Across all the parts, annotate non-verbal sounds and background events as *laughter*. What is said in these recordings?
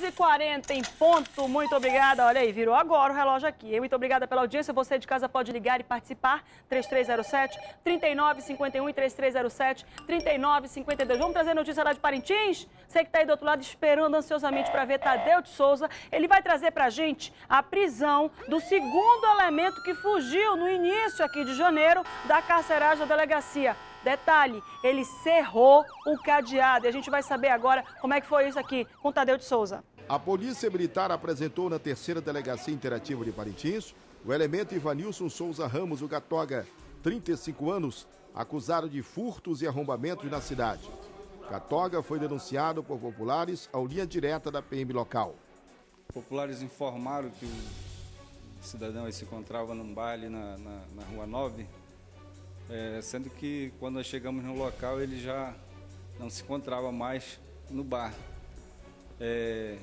11h40 em ponto. Muito obrigada. Olha aí, virou agora o relógio aqui. Muito obrigada pela audiência. Você de casa pode ligar e participar. 3307 3951 e 3307 3952. Vamos trazer notícia lá de Parintins? Você que está aí do outro lado esperando ansiosamente para ver Tadeu de Souza. Ele vai trazer para a gente a prisão do segundo elemento que fugiu no início aqui de janeiro da carceragem da delegacia. Detalhe, ele cerrou o cadeado. E a gente vai saber agora como é que foi isso aqui com Tadeu de Souza. A Polícia Militar apresentou na terceira Delegacia Interativa de Parintins o elemento Ivanilson Souza Ramos, o Gatoga, 35 anos, acusado de furtos e arrombamentos na cidade. Gatoga foi denunciado por populares ao linha direta da PM local. Populares informaram que o cidadão se encontrava num baile na, na, na Rua 9, é, sendo que quando nós chegamos no local ele já não se encontrava mais no bar. É,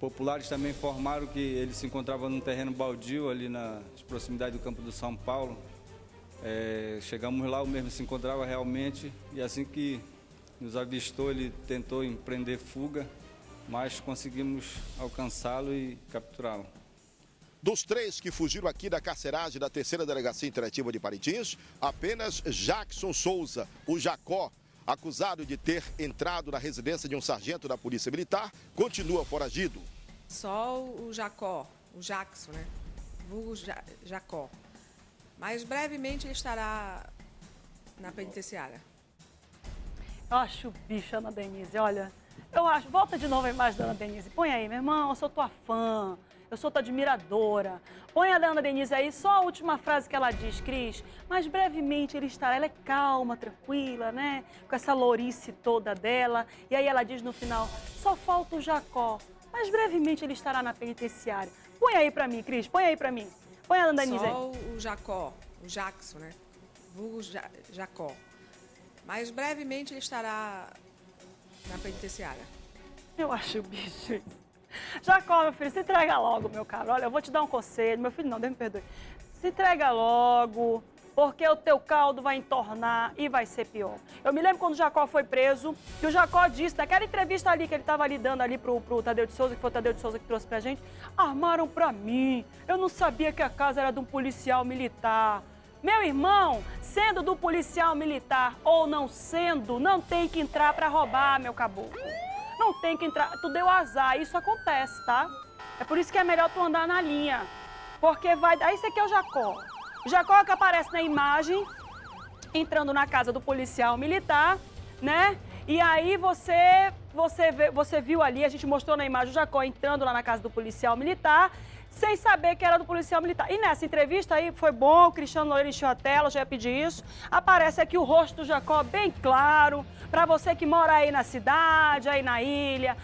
populares também informaram que ele se encontrava num terreno baldio ali na proximidade do campo do São Paulo. É, chegamos lá, o mesmo se encontrava realmente e assim que nos avistou ele tentou empreender fuga, mas conseguimos alcançá-lo e capturá-lo. Dos três que fugiram aqui da carceragem da terceira delegacia interativa de Parintins, apenas Jackson Souza, o Jacó, acusado de ter entrado na residência de um sargento da Polícia Militar, continua foragido. Só o Jacó, o Jackson, né? Vulgo Jacó. Mas brevemente ele estará na penitenciária. Eu acho bicha, Ana Denise, olha. Eu acho. Volta de novo a imagem da Ana Denise. Põe aí, meu irmão, eu sou tua fã eu sou tua admiradora. Põe a Ana Denise aí, só a última frase que ela diz, Cris. Mas brevemente ele estará, ela é calma, tranquila, né? Com essa lourice toda dela. E aí ela diz no final, só falta o Jacó. Mas brevemente ele estará na penitenciária. Põe aí pra mim, Cris, põe aí pra mim. Põe a Ana Denise aí. Só o Jacó, o Jackson, né? Vulgo Jacó. Mas brevemente ele estará na penitenciária. Eu acho bicho isso. Jacó, meu filho, se entrega logo, meu caro. Olha, eu vou te dar um conselho. Meu filho, não, Deus me perdoe. Se entrega logo, porque o teu caldo vai entornar e vai ser pior. Eu me lembro quando o Jacó foi preso, que o Jacó disse, naquela entrevista ali que ele estava ali dando ali pro, pro Tadeu de Souza, que foi o Tadeu de Souza que trouxe pra gente, armaram pra mim. Eu não sabia que a casa era de um policial militar. Meu irmão, sendo do policial militar ou não sendo, não tem que entrar para roubar, meu caboclo não tem que entrar. Tu deu azar, isso acontece, tá? É por isso que é melhor tu andar na linha. Porque vai. Aí esse aqui é o Jacó. Jacó que aparece na imagem, entrando na casa do policial militar, né? E aí você, você, você viu ali, a gente mostrou na imagem o Jacó entrando lá na casa do policial militar sem saber que era do policial militar. E nessa entrevista aí foi bom, o Cristiano Loureiro encheu a tela, já ia pedir isso. Aparece aqui o rosto do Jacó bem claro, para você que mora aí na cidade, aí na ilha,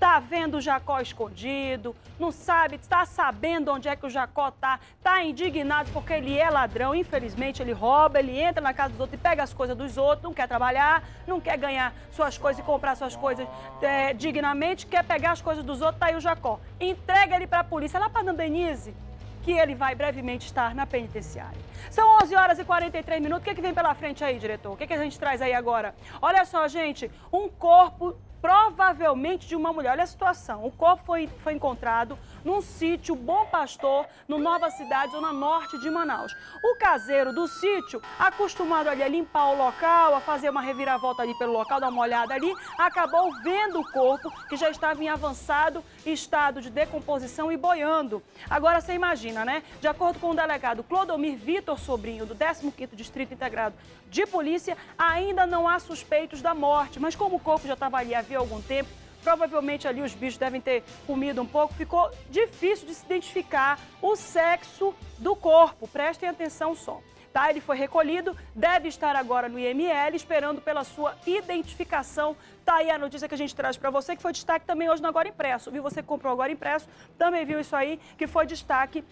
tá vendo o Jacó escondido, não sabe, está sabendo onde é que o Jacó tá, tá indignado porque ele é ladrão, infelizmente ele rouba, ele entra na casa dos outros e pega as coisas dos outros, não quer trabalhar, não quer ganhar suas coisas e comprar suas coisas é, dignamente, quer pegar as coisas dos outros, tá aí o Jacó. Entrega ele para a polícia, lá para Denise, que ele vai brevemente estar na penitenciária. São 11 horas e 43 minutos. O que, é que vem pela frente aí, diretor? O que, é que a gente traz aí agora? Olha só, gente, um corpo provavelmente de uma mulher. Olha a situação. O corpo foi, foi encontrado num sítio Bom Pastor, no Nova Cidade, zona norte de Manaus. O caseiro do sítio, acostumado ali a limpar o local, a fazer uma reviravolta ali pelo local, dar uma olhada ali, acabou vendo o corpo que já estava em avançado estado de decomposição e boiando. Agora você imagina, né? De acordo com o delegado Clodomir Vitor Sobrinho, do 15º Distrito Integrado de Polícia, ainda não há suspeitos da morte, mas como o corpo já estava ali havia algum tempo, provavelmente ali os bichos devem ter comido um pouco, ficou difícil de se identificar o sexo do corpo. Prestem atenção só. Tá? Ele foi recolhido, deve estar agora no IML, esperando pela sua identificação. Tá aí a notícia que a gente traz para você, que foi destaque também hoje no Agora Impresso. Viu? Você comprou Agora Impresso, também viu isso aí, que foi destaque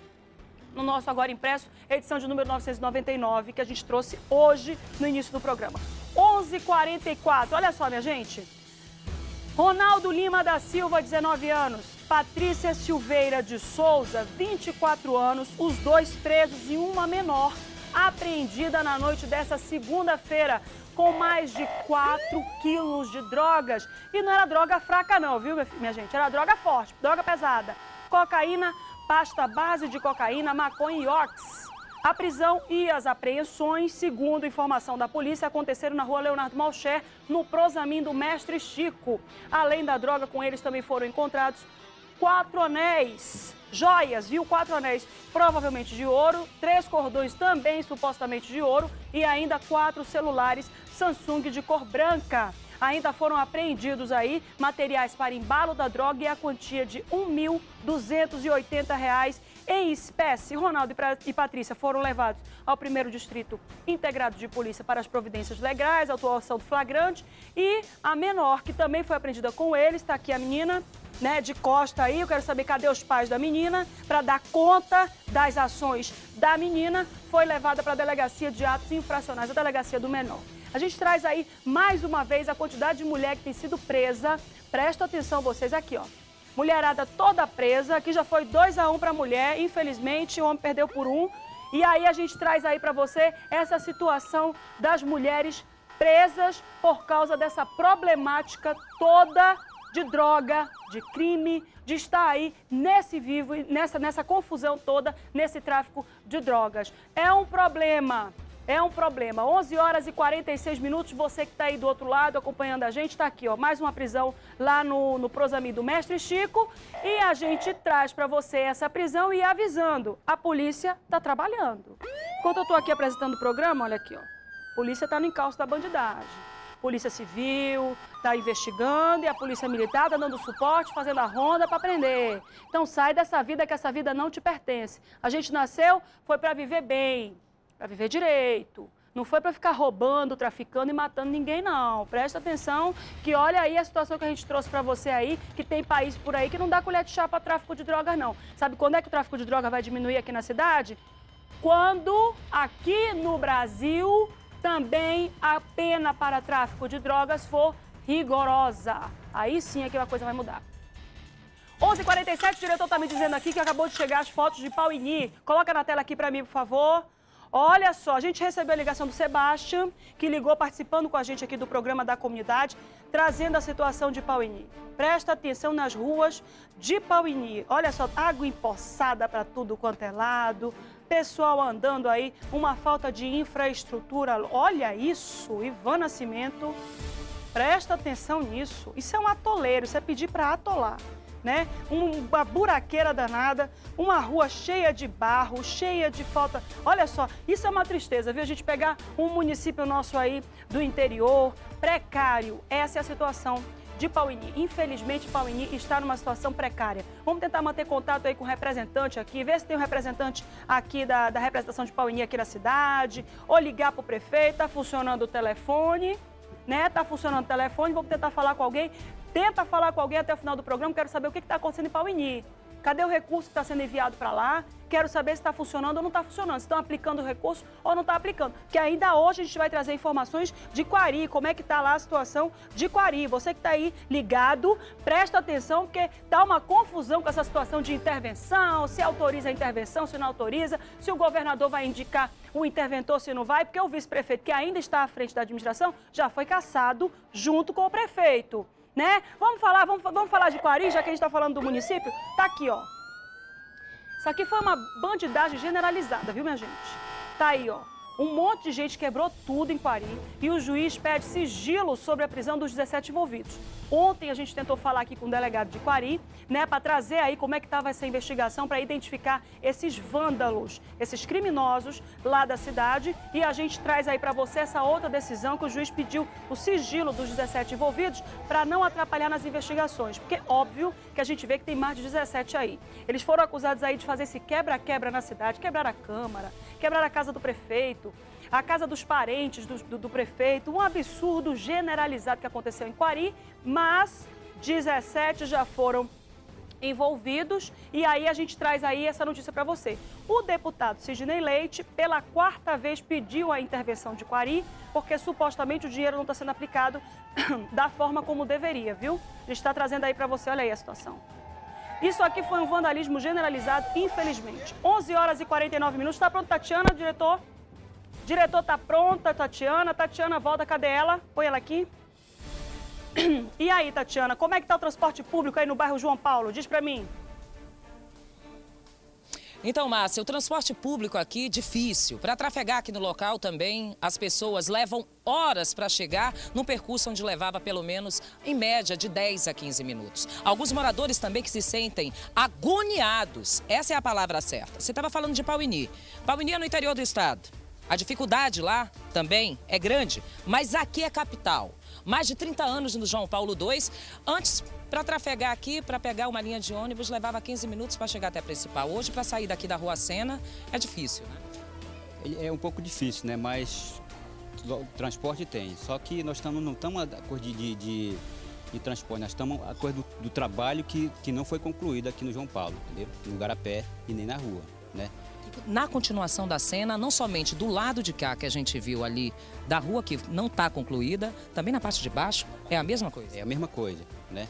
no nosso Agora Impresso, edição de número 999, que a gente trouxe hoje no início do programa. 11h44, olha só, minha gente. Ronaldo Lima da Silva, 19 anos. Patrícia Silveira de Souza, 24 anos. Os dois presos e uma menor apreendida na noite dessa segunda-feira com mais de 4 quilos de drogas. E não era droga fraca não, viu, minha gente? Era droga forte, droga pesada. Cocaína, pasta base de cocaína, maconha e ox. A prisão e as apreensões, segundo informação da polícia, aconteceram na rua Leonardo Malcher, no Prosamin do Mestre Chico. Além da droga, com eles também foram encontrados quatro anéis, joias, viu? Quatro anéis, provavelmente de ouro, três cordões também supostamente de ouro e ainda quatro celulares Samsung de cor branca. Ainda foram apreendidos aí materiais para embalo da droga e a quantia de R$ 1.280 em espécie. Ronaldo e Patrícia foram levados ao primeiro distrito integrado de polícia para as providências legais, atuação do flagrante. E a menor, que também foi apreendida com eles, está aqui a menina, né, de costa aí. Eu quero saber cadê os pais da menina para dar conta das ações da menina. Foi levada para a delegacia de atos infracionais, a delegacia do menor. A gente traz aí mais uma vez a quantidade de mulher que tem sido presa. Presta atenção vocês aqui, ó. Mulherada toda presa, que já foi 2 a 1 um para a mulher. Infelizmente, o homem perdeu por um. E aí a gente traz aí para você essa situação das mulheres presas por causa dessa problemática toda de droga, de crime, de estar aí nesse vivo, nessa, nessa confusão toda, nesse tráfico de drogas. É um problema. É um problema. 11 horas e 46 minutos, você que está aí do outro lado acompanhando a gente, está aqui, ó, mais uma prisão lá no, no Prosami do Mestre Chico. E a gente traz para você essa prisão e avisando, a polícia está trabalhando. Enquanto eu estou aqui apresentando o programa, olha aqui, ó, a polícia está no encalço da bandidagem. Polícia Civil está investigando e a Polícia Militar está dando suporte, fazendo a ronda para prender. Então sai dessa vida que essa vida não te pertence. A gente nasceu, foi para viver bem para viver direito. Não foi para ficar roubando, traficando e matando ninguém, não. Presta atenção que olha aí a situação que a gente trouxe para você aí, que tem país por aí que não dá colher de chá para tráfico de drogas, não. Sabe quando é que o tráfico de droga vai diminuir aqui na cidade? Quando aqui no Brasil também a pena para tráfico de drogas for rigorosa. Aí sim é que a coisa vai mudar. 11h47, o diretor está me dizendo aqui que acabou de chegar as fotos de Pauini. Coloca na tela aqui para mim, por favor. Olha só, a gente recebeu a ligação do Sebastião, que ligou participando com a gente aqui do programa da comunidade, trazendo a situação de Pauini. Presta atenção nas ruas de Pauini. Olha só, água empoçada para tudo quanto é lado, pessoal andando aí, uma falta de infraestrutura. Olha isso, Ivan Nascimento. Presta atenção nisso. Isso é um atoleiro, isso é pedir para atolar né? Uma buraqueira danada, uma rua cheia de barro, cheia de falta. Olha só, isso é uma tristeza, viu? A gente pegar um município nosso aí do interior, precário. Essa é a situação de Pauini. Infelizmente, Pauini está numa situação precária. Vamos tentar manter contato aí com o representante aqui, ver se tem um representante aqui da, da representação de Pauini aqui na cidade, ou ligar para o prefeito, está funcionando o telefone, né? Tá funcionando o telefone, vamos tentar falar com alguém. Tenta falar com alguém até o final do programa, quero saber o que está acontecendo em Pauini. Cadê o recurso que está sendo enviado para lá? Quero saber se está funcionando ou não está funcionando, se estão aplicando o recurso ou não está aplicando. Que ainda hoje a gente vai trazer informações de Quari, como é que está lá a situação de Quari. Você que está aí ligado, presta atenção, porque está uma confusão com essa situação de intervenção, se autoriza a intervenção, se não autoriza, se o governador vai indicar o interventor, se não vai, porque o vice-prefeito, que ainda está à frente da administração, já foi caçado junto com o prefeito né? Vamos falar, vamos, vamos falar de Quari, já que a gente está falando do município? Tá aqui, ó. Isso aqui foi uma bandidagem generalizada, viu, minha gente? Tá aí, ó. Um monte de gente quebrou tudo em Quari e o juiz pede sigilo sobre a prisão dos 17 envolvidos. Ontem a gente tentou falar aqui com o delegado de Quari, né, para trazer aí como é que estava essa investigação para identificar esses vândalos, esses criminosos lá da cidade. E a gente traz aí para você essa outra decisão que o juiz pediu o sigilo dos 17 envolvidos para não atrapalhar nas investigações, porque óbvio que a gente vê que tem mais de 17 aí. Eles foram acusados aí de fazer esse quebra-quebra na cidade, quebrar a Câmara, quebrar a casa do prefeito, a casa dos parentes do, do, do, prefeito, um absurdo generalizado que aconteceu em Quari, mas 17 já foram envolvidos e aí a gente traz aí essa notícia para você. O deputado Sidney Leite, pela quarta vez, pediu a intervenção de Quari, porque supostamente o dinheiro não está sendo aplicado *clears throat* da forma como deveria, viu? A gente está trazendo aí para você, olha aí a situação. Isso aqui foi um vandalismo generalizado, infelizmente. 11 horas e 49 minutos. Está pronto, Tatiana, diretor? Diretor tá pronta, Tatiana. Tatiana, volta, cadê ela? Põe ela aqui. *clears throat* E aí, Tatiana, como é que tá o transporte público aí no bairro João Paulo? Diz pra mim. Então, Márcia, o transporte público aqui difícil. Para trafegar aqui no local também, as pessoas levam horas para chegar num percurso onde levava pelo menos, em média, de 10 a 15 minutos. Alguns moradores também que se sentem agoniados. Essa é a palavra certa. Você estava falando de Pauini. Pauini é no interior do estado. A dificuldade lá também é grande, mas aqui é capital. Mais de 30 anos no João Paulo II. Antes, para trafegar aqui, para pegar uma linha de ônibus, levava 15 minutos para chegar até a principal. Hoje, para sair daqui da Rua Sena, é difícil, né? É um pouco difícil, né? Mas transporte tem. Só que nós não estamos a coisa de, de, de, de, transporte, nós estamos a coisa do, do, trabalho que, que não foi concluído aqui no João Paulo, entendeu? No lugar a pé e nem na rua, né? Na continuação da cena, não somente do lado de cá que a gente viu ali, da rua que não está concluída, também na parte de baixo, é a mesma coisa? É a mesma coisa, né?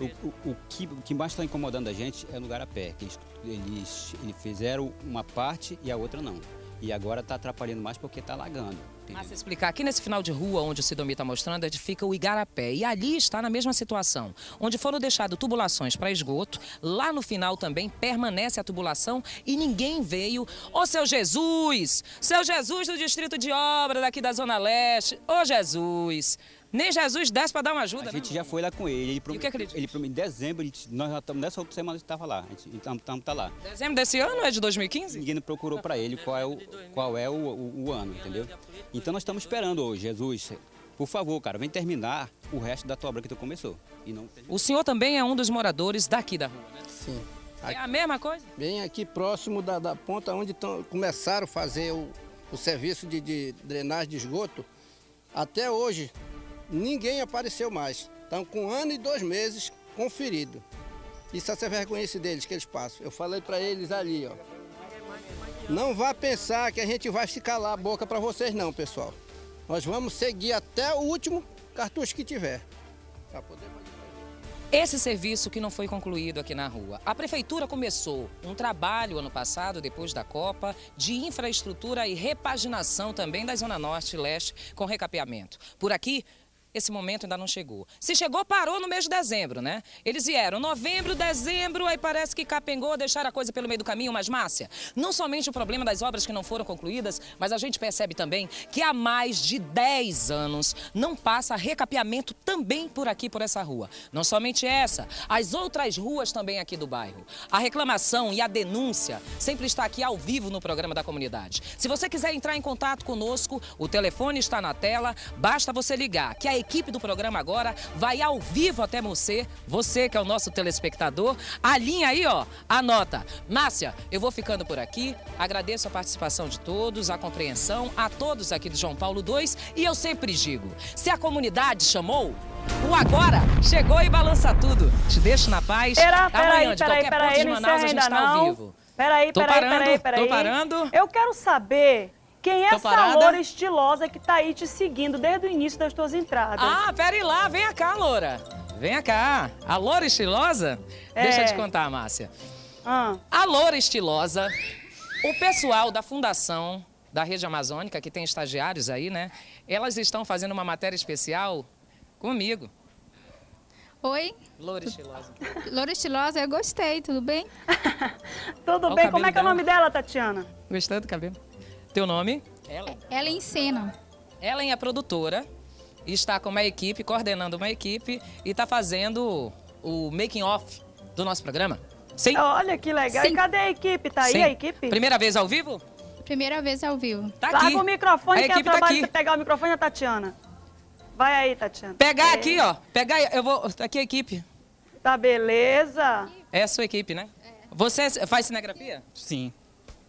O, o, o, que, o que mais está incomodando a gente é o lugar a pé. Que eles, eles, eles fizeram uma parte e a outra não. E agora está atrapalhando mais porque está alagando. Mas explicar, aqui nesse final de rua onde o Sidomi está mostrando, é fica o Igarapé. E ali está na mesma situação, onde foram deixadas tubulações para esgoto. Lá no final também permanece a tubulação e ninguém veio. Ô, seu Jesus! Seu Jesus do Distrito de Obra daqui da Zona Leste. Ô, Jesus! Nem Jesus desce para dar uma ajuda, A gente né? já foi lá com ele. Ele, E o que acredita? ele em dezembro, ele- nós já estamos nessa outra semana ele estava lá. A gente estamos tá lá. Dezembro desse ano é de 2015? Ninguém procurou para ele qual é, o, qual é o, o- o ano, entendeu? Então nós estamos esperando hoje, Jesus, por favor, cara, vem terminar o resto da tua obra que tu começou. E não O senhor também é um dos moradores daqui da rua, né? Sim. É a mesma coisa? Bem aqui próximo da, da ponta onde tão, começaram a fazer o, o serviço de, de drenagem de esgoto, até hoje ninguém apareceu mais. Estão com um ano e dois meses conferido. Isso é essa vergonhice deles que eles passam. Eu falei para eles ali, ó. Não vá pensar que a gente vai se calar a boca para vocês não, pessoal. Nós vamos seguir até o último cartucho que tiver. Poder Esse serviço que não foi concluído aqui na rua. A prefeitura começou um trabalho ano passado, depois da Copa, de infraestrutura e repaginação também da Zona Norte e Leste com recapeamento. Por aqui, esse momento ainda não chegou. Se chegou, parou no mês de dezembro, né? Eles vieram novembro, dezembro, aí parece que capengou, deixaram a coisa pelo meio do caminho, mas Márcia, não somente o problema das obras que não foram concluídas, mas a gente percebe também que há mais de 10 anos não passa recapeamento também por aqui, por essa rua. Não somente essa, as outras ruas também aqui do bairro. A reclamação e a denúncia sempre está aqui ao vivo no programa da comunidade. Se você quiser entrar em contato conosco, o telefone está na tela, basta você ligar, que a equipe do programa agora vai ao vivo até você, você que é o nosso telespectador. A linha aí, ó, anota. Márcia, eu vou ficando por aqui. Agradeço a participação de todos, a compreensão, a todos aqui do João Paulo II. E eu sempre digo: se a comunidade chamou, o agora chegou e balança tudo. Te deixo na paz. Pera, Amanhã, peraí, de qualquer peraí, ponto de não Manaus, a gente está ao vivo. Peraí, peraí, parando, peraí, peraí. tô parando. Eu quero saber quem é Tô essa parada. loura estilosa que tá aí te seguindo desde o início das tuas entradas. Ah, pera aí lá, venha cá, Loura. Venha cá. A Loura Estilosa? É. Deixa eu te contar, Márcia. Ah, A Loura Estilosa, o pessoal da Fundação da Rede Amazônica, que tem estagiários aí, né? Elas estão fazendo uma matéria especial comigo. Oi, Loura Estilosa. Loura Estilosa, eu gostei, tudo bem? *laughs* tudo Olha bem. Como é que é o nome dela, Tatiana? Gostou do cabelo? Teu nome? Ellen. Ela ensina. Ellen é produtora e está com uma equipe, coordenando uma equipe e está fazendo o making off do nosso programa. Sim? Olha que legal. Sim. E cadê a equipe? Tá aí Sim. a equipe? Primeira vez ao vivo? Primeira vez ao vivo. Tá aqui. Larga o microfone, A que é equipe tá trabalho aqui. de pegar o microfone da Tatiana. Vai aí, Tatiana. Pegar É. aqui, ó. Pegar, aí, eu vou. tá Aqui a equipe. Tá beleza. É a sua equipe, né? Você faz cinegrafia? Sim,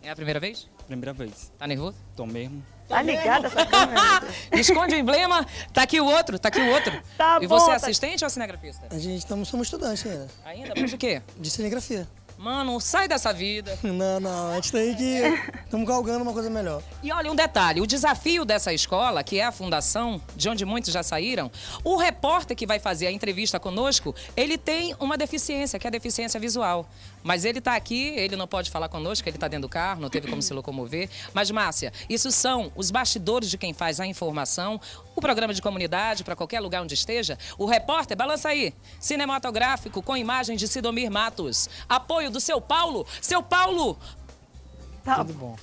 É a primeira vez? Primeira vez. Tá nervoso? Tô mesmo. Tá ligada essa câmera? *laughs* Esconde o emblema. Tá aqui o outro, tá aqui o outro. Tá e bom, você é tá- assistente ou cinegrafista? A gente estamos, somos estudantes ainda, Ainda? Mas de quê? de cinegrafia. Mano, sai dessa vida. *laughs* Não, não, a gente tem que. Estamos galgando uma coisa melhor. E olha um detalhe: o desafio dessa escola, que é a fundação, de onde muitos já saíram, o repórter que vai fazer a entrevista conosco, ele tem uma deficiência, que é a deficiência visual. Mas ele está aqui, ele não pode falar conosco, ele está dentro do carro, não teve como se locomover. Mas, Márcia, isso são os bastidores de quem faz a informação, o programa de comunidade, para qualquer lugar onde esteja. O repórter, balança aí, cinematográfico com imagens de Sidomir Matos. Apoio do seu Paulo. Seu Paulo! Tá. Tudo bom.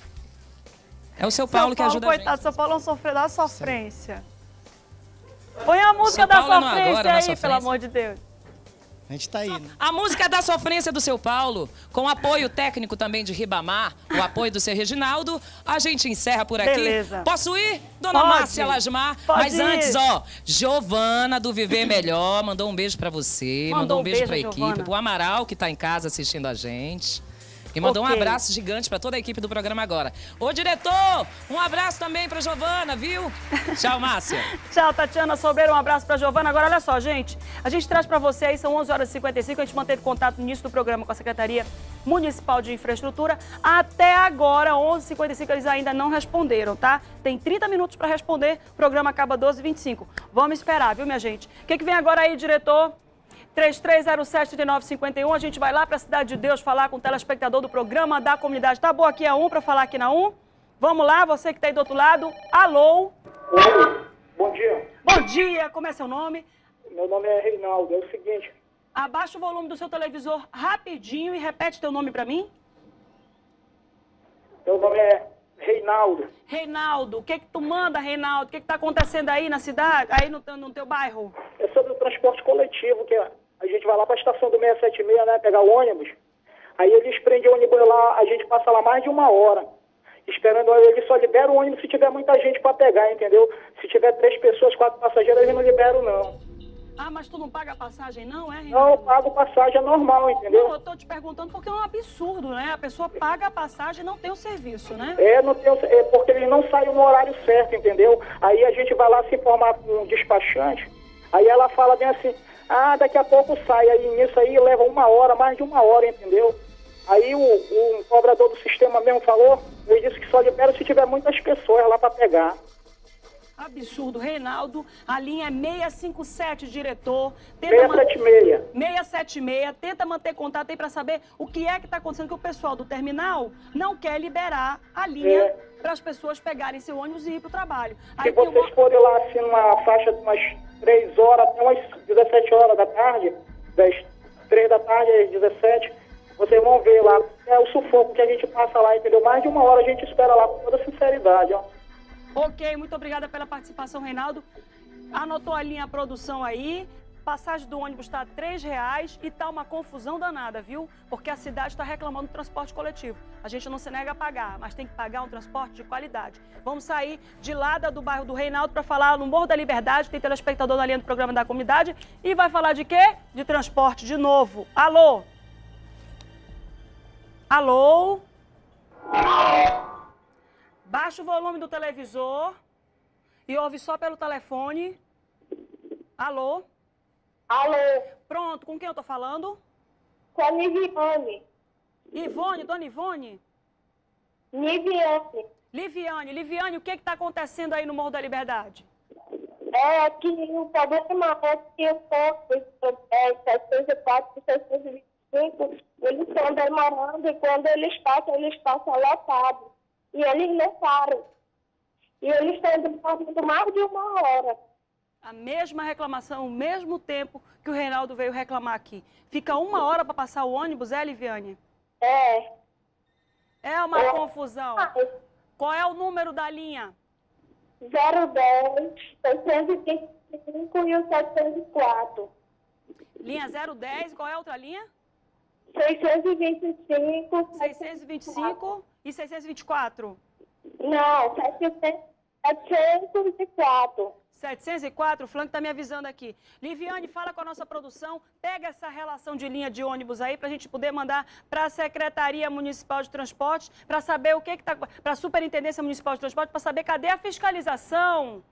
É o seu Paulo Seu que ajuda a gente. coitado, São Paulo é um sofrer da sofrência. Põe a música da Paulo é sofrência agora, aí, sofrência. pelo amor de Deus. A gente tá aí, né? A música da sofrência do seu Paulo, com apoio técnico também de Ribamar, o apoio do seu Reginaldo, a gente encerra por aqui. Beleza. Posso ir, dona Pode. Márcia Lasmar? Pode Mas ir. antes, ó, Giovana do Viver Melhor mandou um beijo pra você, Mandou mandou, um beijo, beijo, pra equipe, Giovana. pro Amaral que tá em casa assistindo a gente. E mandou um Ok. abraço gigante pra toda a equipe do programa agora. Ô, diretor, um abraço também pra Giovana, viu? *laughs* Tchau, Márcia. Tchau, Tatiana Sobreiro. Um abraço pra Giovana. Agora, olha só, gente. A gente traz pra você aí, são 11 horas e 55. A gente manteve contato no início do programa com a Secretaria Municipal de Infraestrutura. Até agora, 11h55, eles ainda não responderam, tá? Tem 30 minutos pra responder. O programa acaba 12h25. Vamos esperar, viu, minha gente? O que, que vem agora aí, diretor? 3307-3951. A gente vai lá para a Cidade de Deus falar com o telespectador do programa da comunidade. Tá bom aqui a um para falar aqui na um? Vamos lá, você que está aí do outro lado. Alô? Bom dia, Bom dia, como é seu nome? meu nome é Reinaldo. É o seguinte, Abaixa o volume do seu televisor rapidinho e repete teu nome para mim. meu nome é Reinaldo. Reinaldo, o que que tu manda, Reinaldo? O que que tá acontecendo aí na cidade, aí no, teu- no teu bairro? É sobre o transporte coletivo, que a gente vai lá para a estação do 676, né, pegar o ônibus. Aí eles prendem o ônibus lá, a gente passa lá mais de uma hora. Esperando, aí eles só liberam o ônibus se tiver muita gente para pegar, entendeu? Se tiver três pessoas, quatro passageiros, eles não liberam, não. Ah, mas tu não paga a passagem não, é, Não, eu pago passagem normal, Não, entendeu? eu tô te perguntando porque é um absurdo, né? A pessoa paga a passagem e não tem o serviço, né? É, não tem, o- é porque eles não saem no horário certo, entendeu? Aí a gente vai lá se informar com o despachante, aí ela fala bem assim, ah, daqui a pouco sai, aí nisso aí leva uma hora, mais de uma hora, entendeu? Aí o, o cobrador do sistema mesmo falou, ele disse que só libera se tiver muitas pessoas lá para pegar. Absurdo. Reinaldo, a linha é 657, diretor. Tenta man- 676. 676, tenta manter contato aí para saber o que é que está acontecendo, que o pessoal do terminal não quer liberar a linha É. para as pessoas pegarem seu ônibus e ir para o trabalho. Se Aí vocês uma... forem lá assim numa faixa de umas 3 horas até umas 17 horas da tarde, das 3 da tarde às 17, vocês vão ver lá. É o sufoco que a gente passa lá, entendeu? Mais de uma hora a gente espera lá com toda sinceridade, ó. Ok, muito obrigada pela participação, Reinaldo. Anotou a linha produção aí. Passagem do ônibus está R$ reais e tá uma confusão danada, viu? Porque a cidade está reclamando do transporte coletivo. A gente não se nega a pagar, mas tem que pagar um transporte de qualidade. Vamos sair de lá do bairro do Reinaldo para falar no Morro da Liberdade, tem telespectador na linha do programa da comunidade. E vai falar de quê? De transporte de novo. Alô? Alô? Baixa o volume do televisor e ouve só pelo telefone. Alô? Alô, Pronto, com quem eu tô falando? com a Niviane. Ivone, dona Ivone? Niviane. Liviane, Liviane, o que que tá acontecendo aí no Morro da Liberdade? É que o problema é que o posto é 704 e 725, eles estão demorando e quando eles passam, eles passam lotados. E eles não param. E eles estão demorando mais de uma hora. A mesma reclamação, o mesmo tempo que o Reinaldo veio reclamar aqui. Fica uma hora para passar o ônibus, é, Liviane? É. É uma É. confusão. Qual é o número da linha? 010, 625 e o 704. Linha 010, qual é a outra linha? 625. 625 e 624. Não, 700 704. 704, o Flank está me avisando aqui. Liviane, fala com a nossa produção, pega essa relação de linha de ônibus aí para a gente poder mandar para a Secretaria Municipal de Transportes para saber o que está. Para a Superintendência Municipal de Transportes, para saber cadê a fiscalização.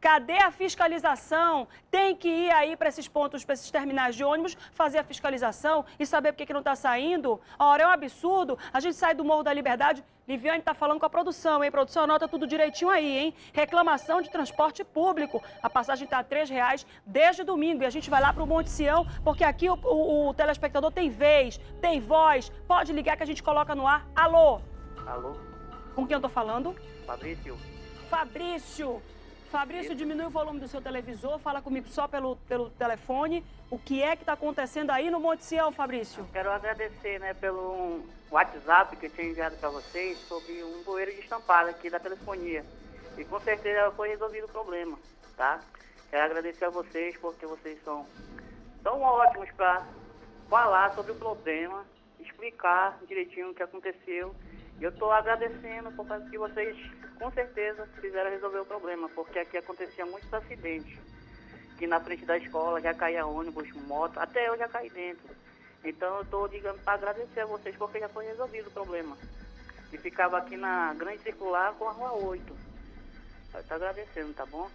Cadê a fiscalização? Tem que ir aí para esses pontos, para esses terminais de ônibus, fazer a fiscalização e saber por que, que não está saindo. A hora é um absurdo. A gente sai do Morro da Liberdade. Liviane está falando com a produção, hein? Produção, anota tudo direitinho aí, hein? Reclamação de transporte público. A passagem está a R$ reais desde domingo. E a gente vai lá para o Monte Sião, porque aqui o, o, o telespectador tem vez, tem voz. Pode ligar que a gente coloca no ar. Alô? Alô? Com quem eu tô falando? Fabrício? Fabrício! Fabrício, diminui o volume do seu televisor, fala comigo só pelo, pelo telefone. O que é que está acontecendo aí no Monte Sião, Fabrício? Quero agradecer, né, pelo WhatsApp que eu tinha enviado para vocês sobre um bueiro de estampado aqui da telefonia. E com certeza foi resolvido o problema, tá? Quero agradecer a vocês porque vocês são tão ótimos para falar sobre o problema, explicar direitinho o que aconteceu. Eu estou agradecendo por causa que vocês, com certeza, fizeram resolver o problema, porque aqui acontecia muitos acidentes. Que na frente da escola já caía ônibus, moto, até eu já caí dentro. Então eu estou ligando para agradecer a vocês, porque já foi resolvido o problema. E ficava aqui na Grande Circular com a Rua 8. Eu estou agradecendo, tá bom?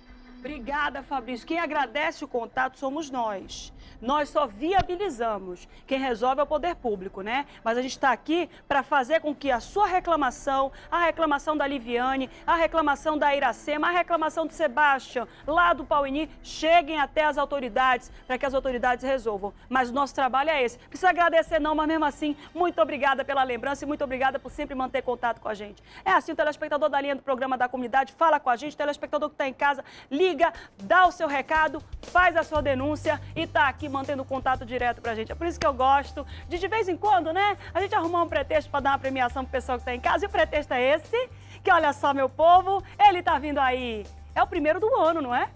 Obrigada, Fabrício. Quem agradece o contato somos nós. Nós só viabilizamos. Quem resolve é o poder público, né? Mas a gente está aqui para fazer com que a sua reclamação, a reclamação da Liviane, a reclamação da Iracema, a reclamação do Sebastião, lá do Pauini, cheguem até as autoridades, para que as autoridades resolvam. Mas o nosso trabalho é esse. Precisa agradecer não, mas mesmo assim, muito obrigada pela lembrança e muito obrigada por sempre manter contato com a gente. É assim, o telespectador da linha do programa da comunidade fala com a gente, o telespectador que está em casa, liga, dá o seu recado, faz a sua denúncia e tá aqui mantendo contato direto pra gente. É por isso que eu gosto de, de vez em quando, né, a gente arrumar um pretexto para dar uma premiação pro pessoal que tá em casa. E o pretexto é esse, que olha só, meu povo, ele tá vindo aí. É o primeiro do ano, não é?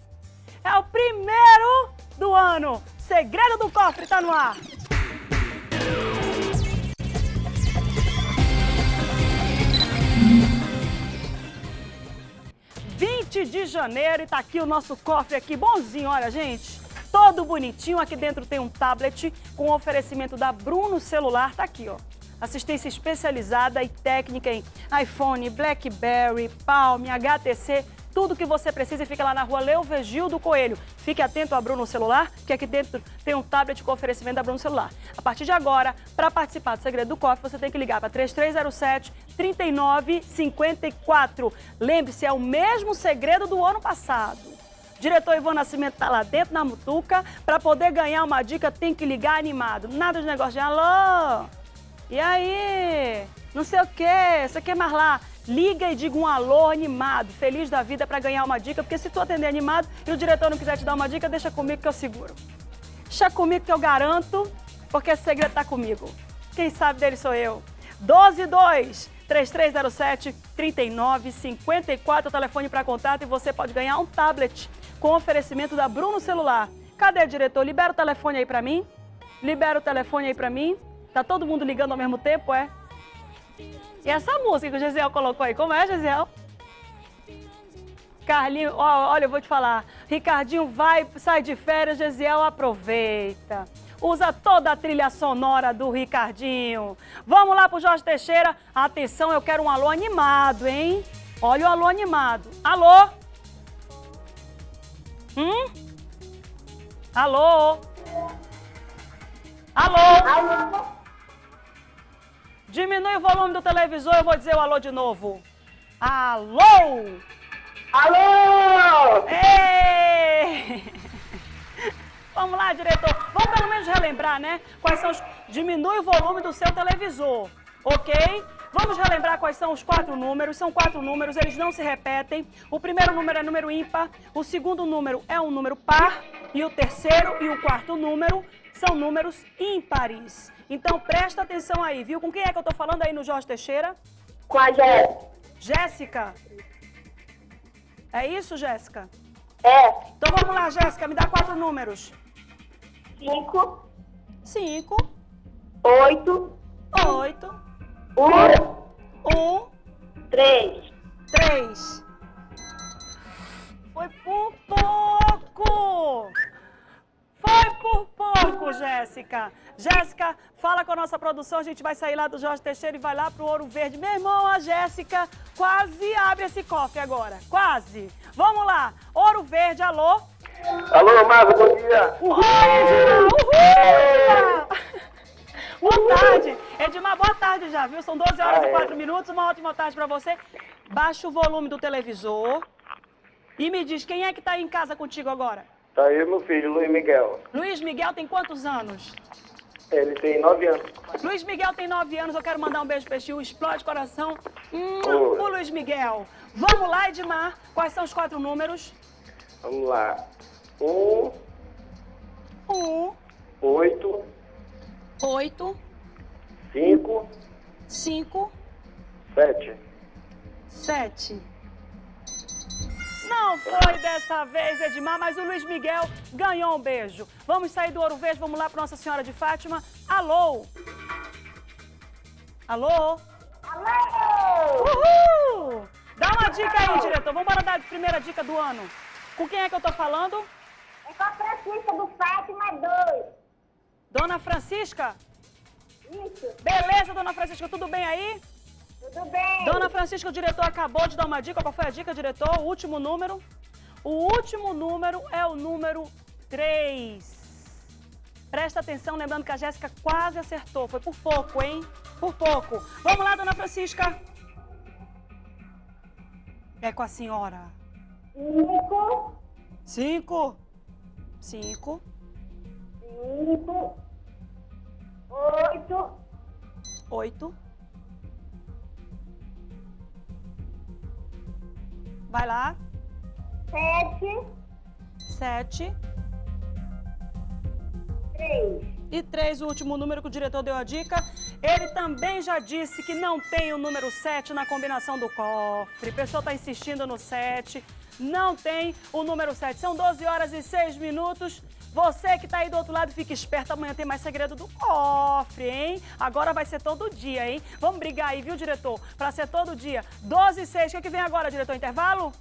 É o primeiro do ano. Segredo do cofre tá no ar. 20 de janeiro e tá aqui o nosso cofre aqui, bonzinho, olha, gente. Todo bonitinho, aqui dentro tem um tablet com oferecimento da Bruno Celular, tá aqui, ó. Assistência especializada e técnica em iPhone, BlackBerry, Palm, HTC, tudo que você precisa fica lá na rua Leovegil do Coelho. Fique atento a Bruno Celular, que aqui dentro tem um tablet com oferecimento da Bruno Celular. A partir de agora, para participar do Segredo do Cofre, você tem que ligar para 3307 3954. Lembre-se, é o mesmo segredo do ano passado. Diretor Ivan Nascimento está lá dentro na mutuca. Para poder ganhar uma dica, tem que ligar animado. Nada de negócio de alô. E aí? Não sei o quê. Você quer mais lá? Liga e diga um alô animado, feliz da vida para ganhar uma dica, porque se tu atender animado e o diretor não quiser te dar uma dica, deixa comigo que eu seguro. Deixa comigo que eu garanto, porque esse segredo tá comigo. Quem sabe dele sou eu. 122 3307 3954 o telefone para contato e você pode ganhar um tablet com oferecimento da Bruno Celular. Cadê, diretor? Libera o telefone aí para mim. Libera o telefone aí para mim. Tá todo mundo ligando ao mesmo tempo, é? E essa música que o Gesiel colocou aí, como é, Gesiel? Carlinho, ó, olha, eu vou te falar. Ricardinho vai, sai de férias, Gesiel aproveita. Usa toda a trilha sonora do Ricardinho. Vamos lá pro Jorge Teixeira. Atenção, eu quero um alô animado, hein? Olha o alô animado. Alô? Hum? Alô? Alô? Alô? Diminui o volume do televisor, eu vou dizer o alô de novo. Alô! Alô! Ei! Vamos lá, diretor. Vamos pelo menos relembrar, né? Quais são os... Diminui o volume do seu televisor, ok? Vamos relembrar quais são os quatro números. São quatro números, eles não se repetem. O primeiro número é número ímpar, o segundo número é um número par e o terceiro e o quarto número são números ímpares. Então presta atenção aí, viu? Com quem é que eu tô falando aí no Jorge Teixeira? Com a Jéssica. Jéssica. É isso, Jéssica? É. Então vamos lá, Jéssica, me dá quatro números. Cinco. Cinco. Oito. Oito. Um. Um. Três. Três. Foi por pouco! Foi por pouco, Jéssica. Jéssica, fala com a nossa produção, a gente vai sair lá do Jorge Teixeira e vai lá pro Ouro Verde. Meu irmão, a Jéssica quase abre esse cofre agora, quase. Vamos lá, Ouro Verde, alô? Alô, Marco, bom dia. Uhul, Edmar! Uhul, Edmar! Boa tarde. Edmar, boa tarde já, viu? São 12 horas Ah, e é. 4 minutos. Uma ótima tarde pra você. Baixa o volume do televisor e me diz quem é que tá aí em casa contigo agora. Tá aí meu filho, Luiz Miguel. Luiz Miguel tem quantos anos? Ele tem nove anos. Luiz Miguel tem 9 anos. Eu quero mandar um beijo pra este Explode Coração. Hum, o Luiz Miguel. Vamos lá, Edmar. Quais são os quatro números? Vamos lá. Um, Um, oito, oito, cinco, cinco, sete. Sete. Não foi dessa vez, Edmar, mas o Luiz Miguel ganhou um beijo. Vamos sair do Ouro Verde, vamos lá para Nossa Senhora de Fátima. Alô? Alô? Alô! Uhul! Dá uma dica aí, diretor. Vamos embora dar a primeira dica do ano. Com quem é que eu tô falando? É com a Francisca do Fátima 2. Dona Francisca? Isso. Beleza, dona Francisca, tudo bem aí? Tudo bem? Dona Francisca, o diretor acabou de dar uma dica. Qual foi a dica, diretor? O último número? O último número é o número 3. Presta atenção, lembrando que a Jéssica quase acertou. Foi por pouco, hein? Por pouco. Vamos lá, dona Francisca. É com a senhora. Cinco, Cinco. Cinco. cinco, oito, Oito. Vai lá. sete, Sete. três. E três, o último número que o diretor deu a dica. Ele também já disse que não tem o número 7 na combinação do cofre. A pessoa está insistindo no 7. Não tem o número 7. São 12 horas e 6 minutos. Você que está aí do outro lado, fique esperto. Amanhã tem mais segredo do cofre, hein? Agora vai ser todo dia, hein? Vamos brigar aí, viu, diretor? Para ser todo dia. 12 e 6. O que, é que vem agora, diretor? Intervalo?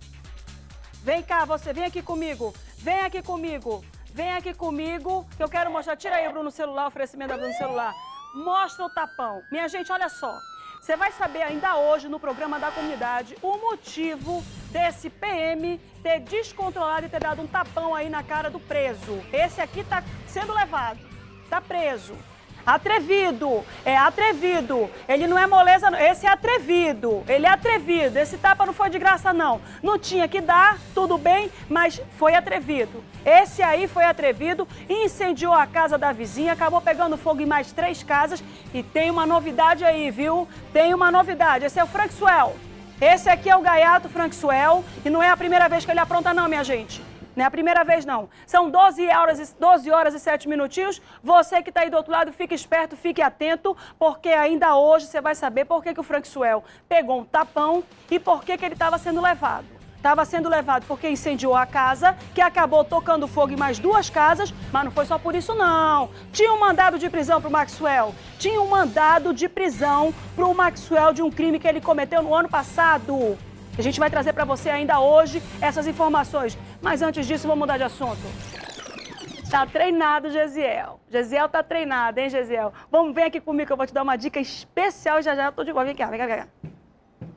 Vem cá, você, vem aqui comigo. Vem aqui comigo. Vem aqui comigo, que eu quero mostrar. Tira aí, Bruno, o celular, oferecimento da Bruno celular. Mostra o tapão. Minha gente, olha só. Você vai saber ainda hoje no programa da comunidade o motivo desse PM ter descontrolado e ter dado um tapão aí na cara do preso. Esse aqui tá sendo levado, tá preso. Atrevido, é atrevido. Ele não é moleza, esse é atrevido. Ele é atrevido. Esse tapa não foi de graça, não. Não tinha que dar, tudo bem, mas foi atrevido. Esse aí foi atrevido, incendiou a casa da vizinha, acabou pegando fogo em mais três casas. E tem uma novidade aí, viu? Tem uma novidade. Esse é o Frank Swell. Esse aqui é o gaiato Frank Swell. E não é a primeira vez que ele apronta, não, minha gente. Não é a primeira vez, não. São 12 horas, e- 12 horas e 7 minutinhos. Você que está aí do outro lado, fique esperto, fique atento, porque ainda hoje você vai saber por que, que o Frank Swell pegou um tapão e por que, que ele estava sendo levado. Estava sendo levado porque incendiou a casa, que acabou tocando fogo em mais duas casas, mas não foi só por isso, não. Tinha um mandado de prisão para o Maxwell. Tinha um mandado de prisão para o Maxwell de um crime que ele cometeu no ano passado. A gente vai trazer para você ainda hoje essas informações. Mas antes disso, vamos mudar de assunto. Tá treinado, Gesiel. Gesiel tá treinado, hein, Gesiel? Vamos, vem aqui comigo que eu vou te dar uma dica especial. Já já eu tô de boa. Vem cá, vem cá, vem cá.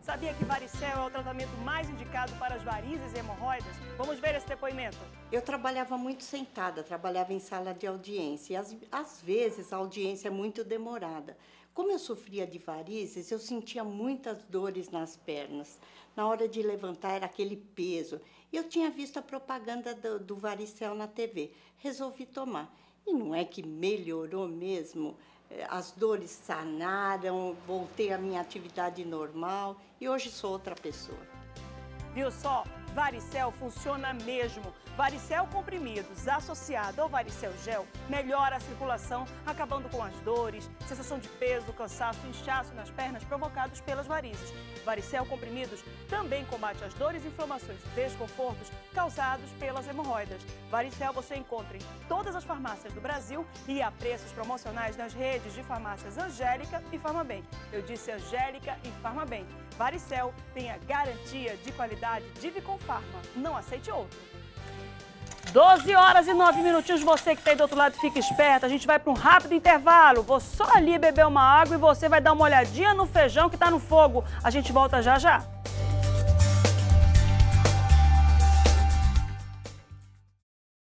Sabia que varicel é o tratamento mais indicado para as varizes e hemorroidas? Vamos ver esse depoimento. Eu trabalhava muito sentada, trabalhava em sala de audiência. E às, às vezes a audiência é muito demorada. Como eu sofria de varizes, eu sentia muitas dores nas pernas. Na hora de levantar era aquele peso. Eu tinha visto a propaganda do, do varicel na TV. Resolvi tomar. E não é que melhorou mesmo? Eh, As dores sanaram, voltei à minha atividade normal e hoje sou outra pessoa. Viu só? Varicel funciona mesmo. Varicel comprimidos associado ao varicel gel melhora a circulação, acabando com as dores, sensação de peso, cansaço, inchaço nas pernas provocados pelas varizes. Varicel comprimidos também combate as dores, inflamações e desconfortos causados pelas hemorroidas. Varicel você encontra em todas as farmácias do Brasil e a preços promocionais nas redes de farmácias Angélica e Farmabem. Eu disse Angélica e Farmabem. Varicel tem a garantia de qualidade de Vicom Pharma. Não aceite outro. 12 horas e 9 minutinhos, você que está aí do outro lado fica esperto, a gente vai para um rápido intervalo. Vou só ali beber uma água e você vai dar uma olhadinha no feijão que está no fogo. A gente volta já já.